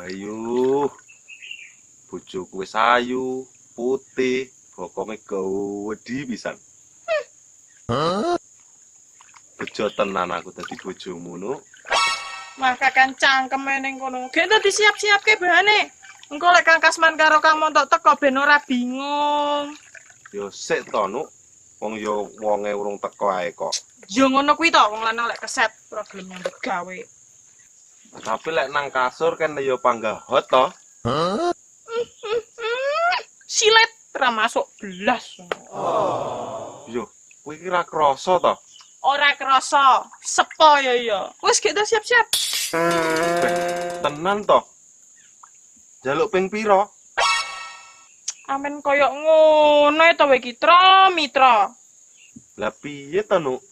Bayu. Bojoku wis ayu, putih, bokonge gawedi pisan. Bejo tenan aku dadi bojomu, Nuk. Mah kakan cangkem ning kono. Gek to disiap-siapke bahane. Engko lek Kang Kasman karo Kang Montok teko ben ora bingung. Yo sik to, Nuk. Wong yo wonge urung teko ae kok. Yo ngono kuwi to wong lanang lek keset problem nyambut gawe. Tapi lek nang kasur kan yo panggahot to. Silet ra masuk belas. Yo, kuwi kira krasa to. Ora krasa, sepo ya ya. Wis gek to siap-siap. Tenan to. Jaluk ping pira? Amen koyo ngono to iki Tra Mitra. Lah piye to, Nuk?